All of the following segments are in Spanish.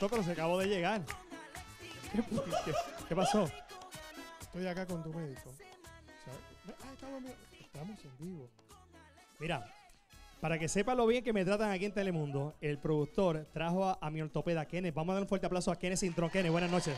productor, pero se acabó de llegar. ¿Qué, pasó? Estoy acá con tu médico. Ah, estamos en vivo. Mira, para que sepa lo bien que me tratan aquí en Telemundo, el productor trajo a, mi ortopeda Kenneth. Vamos a dar un fuerte aplauso a Kenneth Cintrón. Kenneth, buenas noches.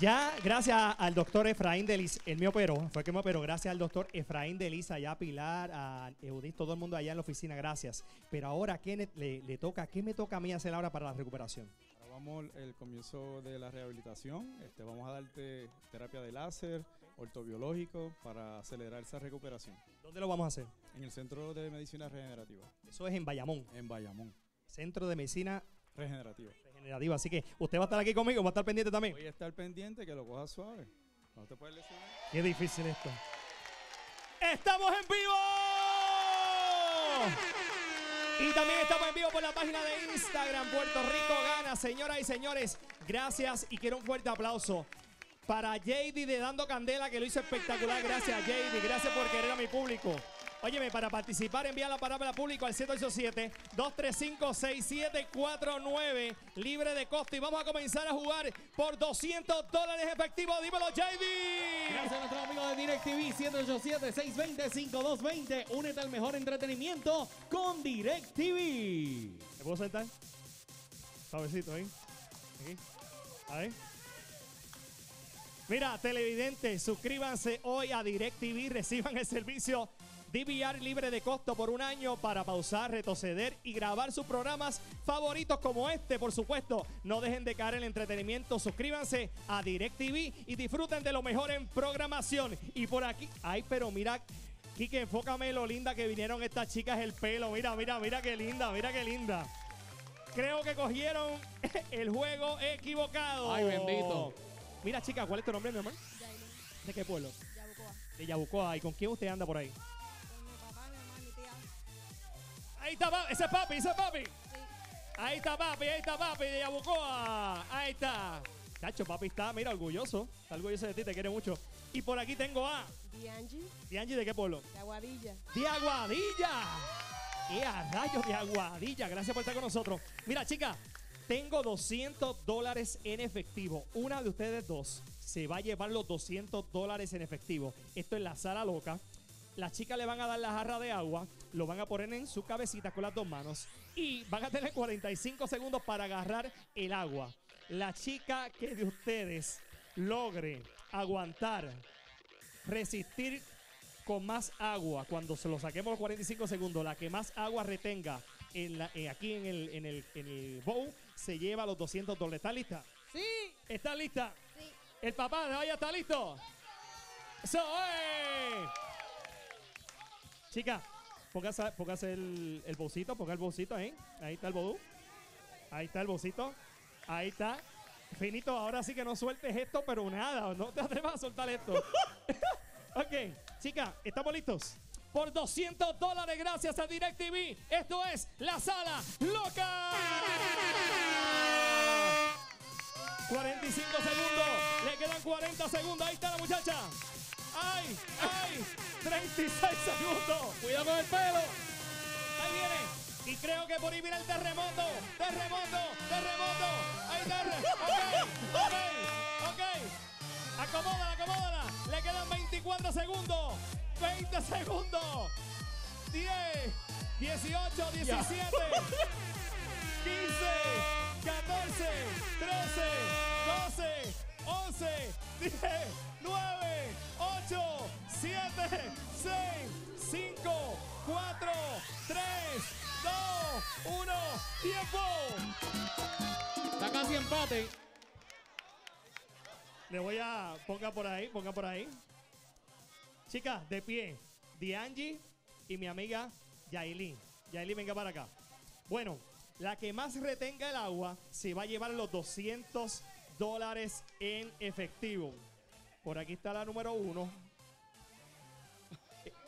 Ya, gracias al doctor Efraín de Liz, él me operó, fue que me operó, gracias al doctor Efraín de Liz, allá a Pilar, a Eudis, todo el mundo allá en la oficina, gracias. Pero ahora Kenneth le, le toca, ¿qué me toca a mí hacer ahora para la recuperación? Ahora vamos el comienzo de la rehabilitación. Este, vamos a darte terapia de láser, ortobiológico para acelerar esa recuperación ¿Dónde lo vamos a hacer? en el Centro de Medicina Regenerativa Eso es en Bayamón, en Bayamón. Centro de Medicina Regenerativa. Regenerativa. Así que usted va a estar aquí conmigo, va a estar pendiente también. Voy a estar pendiente que lo cojas suave. No te puedes lesionar. Qué difícil esto. ¡Estamos en vivo! Y también estamos en vivo por la página de Instagram Puerto Rico Gana. Señoras y señores, gracias y quiero un fuerte aplauso para JD de Dando Candela, que lo hizo espectacular. Gracias, JD. Gracias por querer a mi público. Óyeme, para participar, envía la palabra público al 787-235-6749, libre de costo. Y vamos a comenzar a jugar por 200 dólares efectivos. Dímelo, JD. Gracias a nuestro amigo de DirecTV 787-620-5220. Únete al mejor entretenimiento con DirecTV. ¿Me puedo sentar? Suavecito ahí. Aquí. Ahí. Mira, televidentes, suscríbanse hoy a DirecTV, reciban el servicio DVR libre de costo por un año para pausar, retroceder y grabar sus programas favoritos como este, por supuesto. No dejen de caer en el entretenimiento, suscríbanse a DirecTV y disfruten de lo mejor en programación. Y por aquí, ay, pero mira, Kike, enfócame lo linda que vinieron estas chicas el pelo. Mira, mira, mira qué linda, mira qué linda. Creo que cogieron el juego equivocado. Ay, bendito. Mira, chica, ¿cuál es tu nombre, mi amor? Yailin, ¿De qué pueblo? Yabucoa. De Yabucoa. ¿Y con quién usted anda por ahí? Ahí está, papi. Ese es papi, ese es papi. Sí. Ahí está papi, ahí está papi de Yabucoa. Ahí está. Cacho, papi está, mira, orgulloso. Está orgulloso de ti, te quiere mucho. Y por aquí tengo a Dianji, Dianji, ¿de qué pueblo? de Aguadilla. de Aguadilla. ¡Eh, a rayos de Aguadilla! Gracias por estar con nosotros. Mira, chica, tengo 200 dólares en efectivo. Una de ustedes dos se va a llevar los 200 dólares en efectivo. Esto es la sala loca. Las chicas le van a dar la jarra de agua, lo van a poner en su cabecita con las dos manos y van a tener 45 segundos para agarrar el agua. La chica que de ustedes logre aguantar resistir con más agua cuando se lo saquemos los 45 segundos, la que más agua retenga en la- eh, aquí en el, en, el, en el bowl se lleva los 200 dólares. ¿Está lista? Sí. ¿Está lista? Sí. El papá de vaya está listo. ¡Eso! ¡eh! Chica, póngase, el, el bolsito, ponga el bolsito ahí. Ahí está el bodú. Ahí está el bolsito. Ahí está. Finito, ahora sí que no sueltes esto, pero nada, no te atrevas a soltar esto. ok, chica, ¿estamos listos? Por 200 dólares, gracias a DirecTV. Esto es La Sala Loca. 45 segundos. Le quedan 40 segundos. Ahí está la muchacha. ¡Ay! ¡Ay! 36 segundos. Cuidado con el pelo. Ahí viene. Y creo que por ahí viene el terremoto. Terremoto. Terremoto. Ahí está. Ok. Ok. Ok. Acomódala, acomódala. Le quedan 24 segundos. 20 segundos. 10. 18, 17. 15, 14, 13, 12, 11, 10, 9, 8, 7, 6, 5, 4, 3, 2, 1, tiempo. Está casi empate. Le voy a ponga por ahí, ponga por ahí. Chicas, de pie, Dianji y mi amiga Yailin. Yailin, venga para acá. Bueno, la que más retenga el agua se va a llevar los 200 dólares en efectivo. Por aquí está la número uno.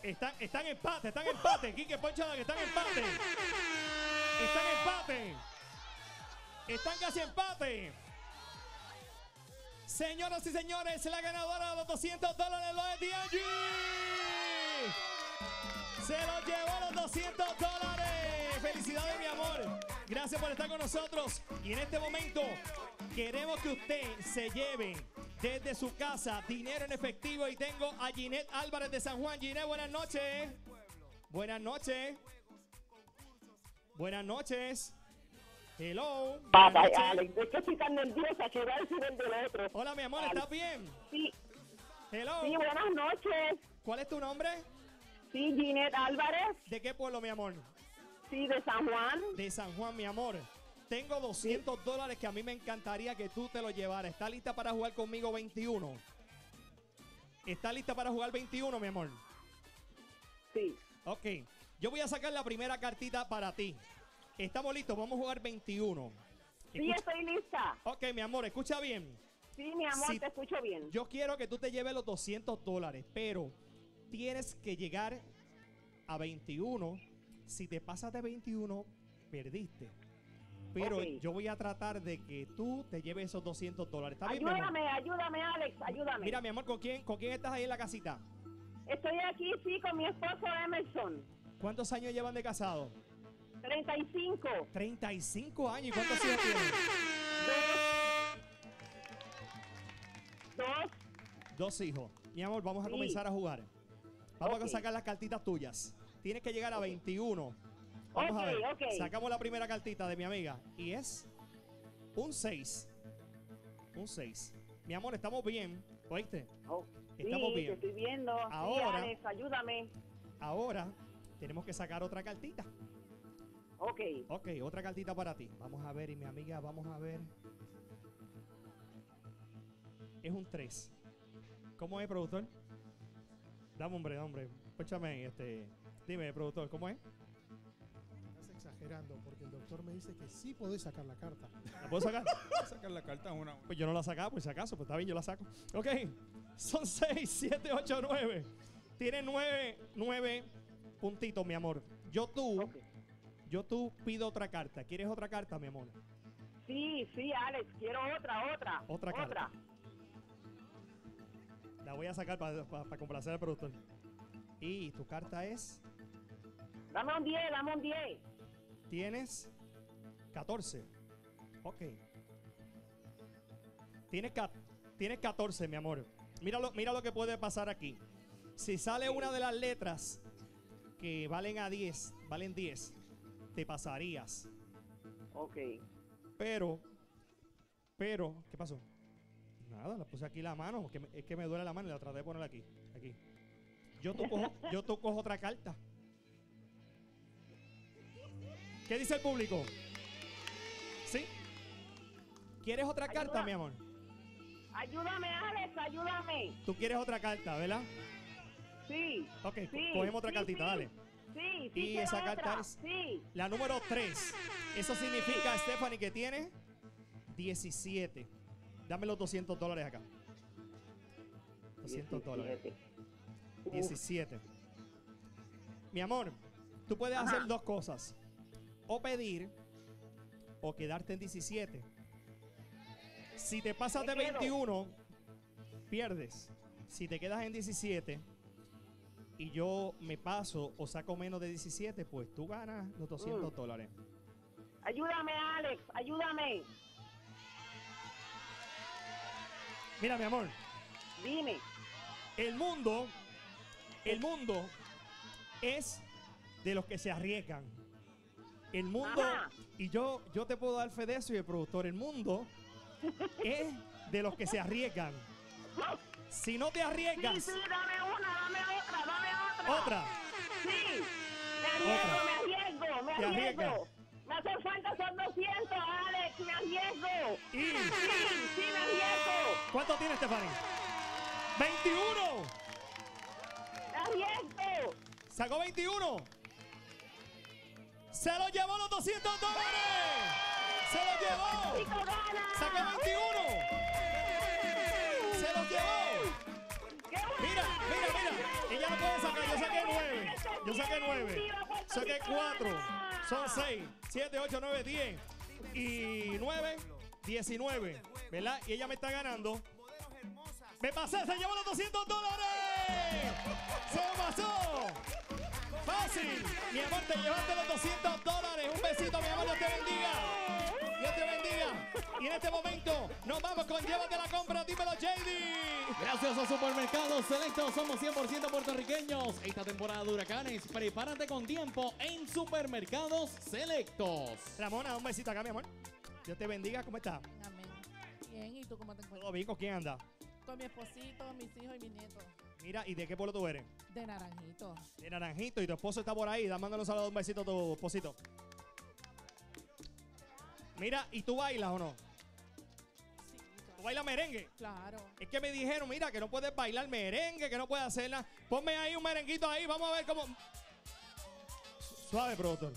Están, están empate, están empate. Quique Ponchada, que están empate. Están empate. Están casi empate. Señoras y señores, la ganadora de los 200 dólares lo es. Se lo llevó los 200 dólares. Felicidades, mi amor. Gracias por estar con nosotros. Y en este momento queremos que usted se lleve desde su casa dinero en efectivo. Y tengo a Ginette Álvarez de San Juan. Ginette, buenas noches. Buenas noches. Buenas noches. Hello. Buenas Papá, noches. Alex, es que estoy tan nerviosa que va a decir el del otro. Hola, mi amor, ¿estás bien? Sí, Hello. sí, buenas noches. ¿Cuál es tu nombre? Sí, Ginette Álvarez, ¿De qué pueblo, mi amor? sí, de San Juan. De San Juan, mi amor. Tengo 200 dólares que a mí me encantaría que tú te lo llevaras. ¿Está lista para jugar conmigo 21? ¿Está lista para jugar 21, mi amor? Sí, Ok. Yo voy a sacar la primera cartita para ti. Estamos listos, vamos a jugar 21. sí, Escucha- estoy lista. Ok, mi amor, escucha bien. Sí, mi amor, te escucho bien. Yo quiero que tú te lleves los 200 dólares, pero tienes que llegar a 21. Si te pasas de 21, perdiste. Pero yo voy a tratar de que tú te lleves esos 200 dólares. ¿Está bien, mi amor? Ayúdame, ayúdame, Alex, ayúdame. Mira, mi amor, ¿con quién, ¿con quién estás ahí en la casita? Estoy aquí, sí, con mi esposo Emerson. ¿Cuántos años llevan de casado? 35. 35 años. ¿Y cuántos hijos tienen? Dos. Dos hijos. Mi amor, vamos a Sí. comenzar a jugar. Vamos a sacar las cartitas tuyas. Tienes que llegar a 21. Vamos a Ok, ver. ok. Sacamos la primera cartita de mi amiga. Y es un 6. Un 6. Mi amor, estamos bien. ¿Oíste? Oh, Estamos sí, bien. te estoy viendo. Ahora- Sí, Alex, ayúdame. Ahora tenemos que sacar otra cartita. Ok. Ok, otra cartita para ti. Vamos a ver, y mi amiga, vamos a ver. Es un 3. ¿Cómo es, productor? Dame, hombre, hombre. Escúchame, este. Dime, productor, ¿cómo es? Exagerando porque el doctor me dice que sí podés sacar la carta. ¿La puedo sacar? Voy a sacar la carta una a una. Pues yo no la sacaba, por si acaso, pues está bien, yo la saco. Ok, son 6, 7, 8, 9. Tiene 9, 9 puntitos, mi amor. Yo tú, Ok. yo tú pido otra carta. ¿Quieres otra carta, mi amor? Sí, sí, Alex, quiero otra, otra. Otra carta. La voy a sacar para complacer al productor. Y tu carta es, Dame un 10, dame un 10. Tienes 14. Ok. Tienes, tienes 14, mi amor. Mira lo, mira lo que puede pasar aquí. Si sale una de las letras que valen a 10, valen 10, te pasarías. Ok. Pero, pero, ¿qué pasó? Nada, la puse aquí la mano, que me- es que me duele la mano y la traté de poner aquí, aquí. Yo tú cojo, yo tú cojo otra carta. ¿Qué dice el público? ¿Sí? ¿Quieres otra carta, mi amor? Ayúdame, Alex, ayúdame. Tú quieres otra carta, ¿verdad? Sí. Ok, Sí, cogemos otra sí, cartita, sí. dale. Sí, sí. Y esa carta otra. es- Sí. La número 3. Eso significa, Stephanie, que tiene 17. Dame los 200 dólares acá. 200 dólares. 17. Uf, 17. Mi amor, tú puedes Ajá. hacer dos cosas. O pedir o quedarte en 17. Si te pasas de Me quedo. 21, pierdes. Si te quedas en 17 y yo me paso o saco menos de 17, pues tú ganas los 200 Mm. dólares. Ayúdame, Alex, ayúdame. Mira, mi amor, Dime. el mundo, el mundo es de los que se arriesgan. El mundo, Ajá. y yo, yo te puedo dar fe de eso y el productor, el mundo es de los que se arriesgan. Si no te Sí, arriesgas, sí, dame una, dame otra, dame otra. otra. Sí. Me arriesgo, Otra. me arriesgo, me arriesgo. Me hacen falta son 200, Alex, me arriesgo. Y, Sí, sí, me arriesgo. ¿cuánto tiene Stephanie? 21. Me arriesgo. Sacó 21. Se lo llevó los 200 dólares. Se lo llevó. Sacó 21. Se lo llevó. Mira, mira, mira. Ella no puede sacar. Yo saqué 9. Yo saqué 9. Saqué 4. Son 6, 7, 8, 9, 10. Y 9, 19. ¿Verdad? Y ella me está ganando. Me pasé, se llevó los 200 dólares. Se lo pasó. Fácil. Mi amor, te llevaste los 200 dólares. Un besito, mi amor. Dios te bendiga. Dios te bendiga. Y en este momento nos vamos con Llévate la compra. Dímelo, JD. Gracias a Supermercados Selectos, somos 100% puertorriqueños. Esta temporada de huracanes, prepárate con tiempo en Supermercados Selectos. Ramona, un besito acá, mi amor. Dios te bendiga. ¿Cómo estás? Amén. Bien, ¿y tú cómo te encuentras? ¿Todo bien? ¿Con quién anda? Con mi esposito, mis hijos y mis nietos. Mira, ¿y de qué pueblo tú eres? De naranjito. De Naranjito. Y tu esposo está por ahí. Da mándale un saludo, un besito a tu esposito. Mira, ¿y tú bailas o no? Sí, ¿Tú bailas merengue? claro. Es que me dijeron, mira, que no puedes bailar merengue, que no puedes hacer nada. Ponme ahí un merenguito ahí, vamos a ver cómo. Suave, productor.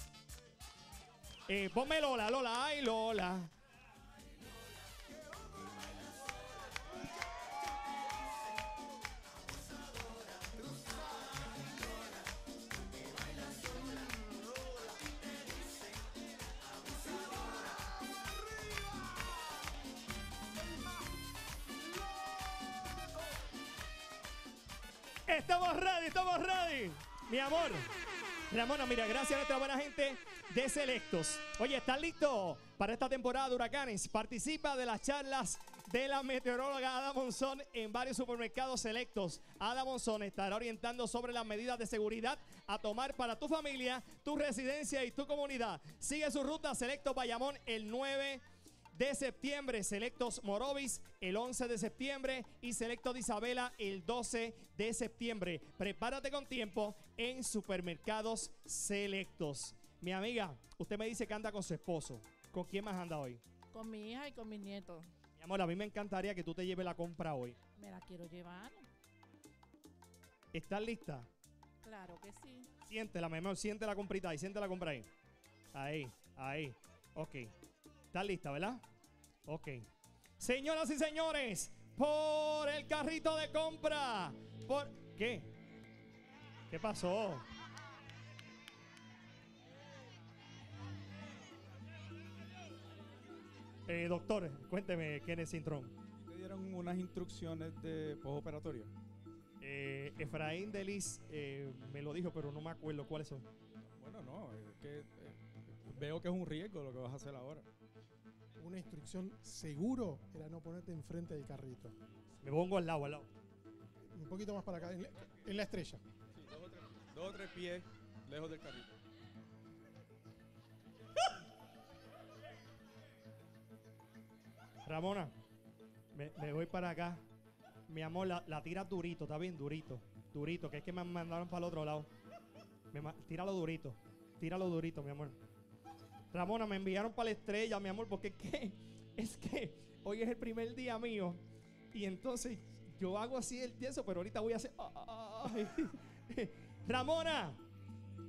Eh, ponme Lola, Lola, ay, Lola. Estamos ready, estamos ready. Mi amor. Ramona, mira, gracias a nuestra buena gente de Selectos. Oye, ¿estás listo para esta temporada de huracanes? Participa de las charlas de la meteoróloga Ada Monzón en varios supermercados selectos. Ada Monzón estará orientando sobre las medidas de seguridad a tomar para tu familia, tu residencia y tu comunidad. Sigue su ruta Selectos Bayamón el 9 de septiembre, Selectos Morovis el 11 de septiembre y Selectos de Isabela el 12 de septiembre. Prepárate con tiempo en supermercados selectos. Mi amiga, usted me dice que anda con su esposo. ¿Con quién más anda hoy? Con mi hija y con mis nietos. Mi amor, a mí me encantaría que tú te lleves la compra hoy. Me la quiero llevar. ¿Estás lista? Claro que sí. Siéntela, mi amor, siente la comprita ahí, siente la compra ahí. Ahí, ahí. Ok. ¿Estás lista, verdad? Ok. Señoras y señores, por el carrito de compra. Por. ¿Qué? ¿Qué pasó? Eh, doctor, cuénteme, Kenneth Cintrón. Le dieron unas instrucciones de postoperatorio. Eh, Efraín Delis eh, me lo dijo, pero no me acuerdo cuáles son. Bueno, no, es que eh, veo que es un riesgo lo que vas a hacer ahora. Una instrucción seguro era no ponerte enfrente del carrito. Me pongo al lado, al lado. Un poquito más para acá, en la, en la estrella. Sí, dos, o tres, dos o tres pies lejos del carrito. Ramona, me, me voy para acá. Mi amor, la, la tira durito, está bien durito. Durito, que es que me mandaron para el otro lado. Me tíralo durito. Tíralo durito, mi amor. Ramona, me enviaron para la estrella, mi amor, porque que, es que hoy es el primer día mío. Y entonces yo hago así el tieso, pero ahorita voy a hacer. ay. Ramona,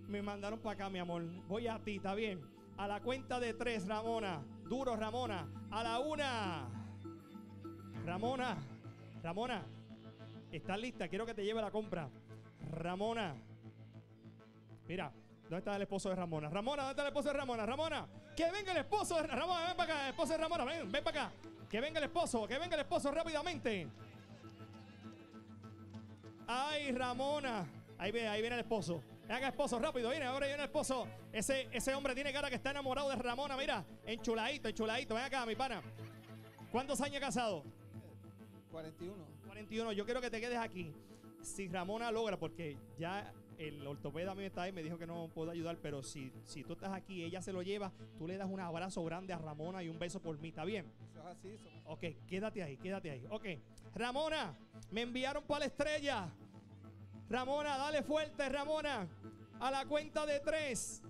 me mandaron para acá, mi amor. Voy a ti, ¿está bien? A la cuenta de tres, Ramona. Duro, Ramona. A la una. Ramona. Ramona. ¿Estás lista? Quiero que te lleve la compra. Ramona. Mira, ¿dónde está el esposo de Ramona? Ramona, ¿dónde está el esposo de Ramona? Ramona, que venga el esposo de Ramona. Ven para acá, el esposo de Ramona. Ven, ven para acá. Que venga el esposo, que venga el esposo rápidamente. Ay, Ramona. Ahí viene, ahí viene el esposo. Ven acá, esposo, rápido, viene, ahora viene el esposo. Ese, ese hombre tiene cara que está enamorado de Ramona, mira. Enchuladito, enchuladito. Ven acá, mi pana. ¿Cuántos años casado? 41. 41. Yo quiero que te quedes aquí. Si Ramona logra, porque ya el ortopeda a mí está ahí, me dijo que no puedo ayudar, pero si, si tú estás aquí, ella se lo lleva, tú le das un abrazo grande a Ramona y un beso por mí, ¿está bien? Eso es así. Ok, quédate ahí, quédate ahí. Ok, Ramona, me enviaron para la estrella. Ramona, dale fuerte, Ramona. A la cuenta de tres.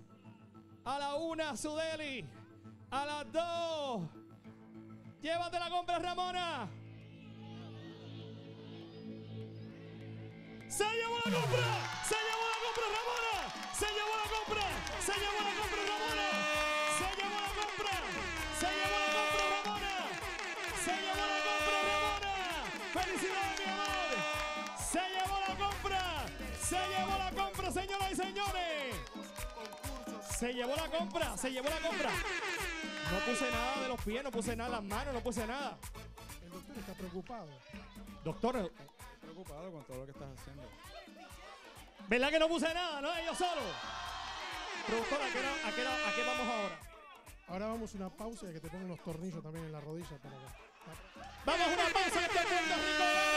A la una, Sudeli. A las dos. Llévate la compra, Ramona. Se llevó la compra. Se llevó la compra, Ramona. Se llevó la compra. Se llevó la compra, Ramona. Se llevó la compra, Ramona. Felicidades, mi amor. Se llevó la compra. Se llevó la compra, señoras y señores. Se llevó la compra. Se llevó la compra. No puse nada de los pies, no puse nada de las manos, no puse nada. El doctor está preocupado. Doctor, preocupado con todo lo que estás haciendo. ¿Verdad que no puse nada? ¿No? Yo solo. Productora, ¿a qué, hora- a qué hora- a qué vamos ahora? Ahora vamos a una pausa y que te pongan unos tornillos también en la rodilla para acá. Vamos a una pausa. Este Rico.